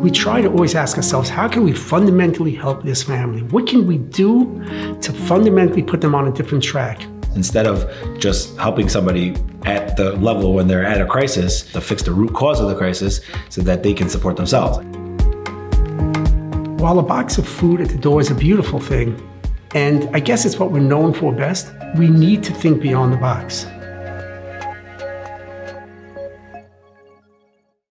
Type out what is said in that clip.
we try to always ask ourselves, how can we fundamentally help this family? What can we do to fundamentally put them on a different track? Instead of just helping somebody at the level when they're at a crisis to fix the root cause of the crisis so that they can support themselves. While a box of food at the door is a beautiful thing, and I guess it's what we're known for best, we need to think beyond the box.